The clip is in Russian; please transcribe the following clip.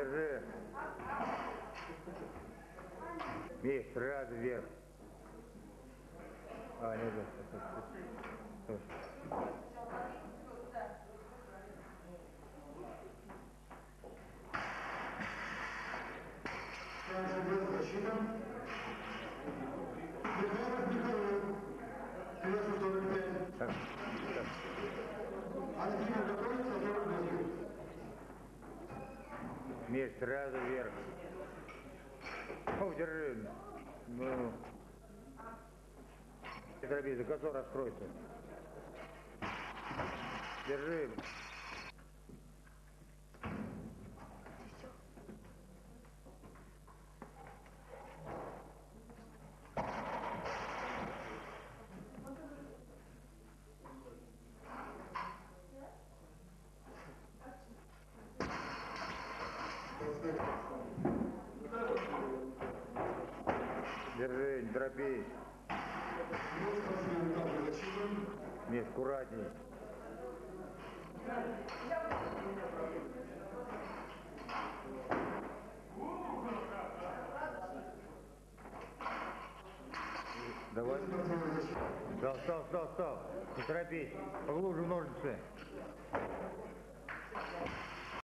Держи. Миш, сразу вверх. А, нет, нет, стой, стой, стой. Защита. Миш, сразу вверх. О, держи. Ну. Трапеза, козор раскройся. Держи. Держи, не. Защита. Миш, аккуратней. Давай. Встал, встал, встал, встал. Не торопись. Поглубже в ножницы.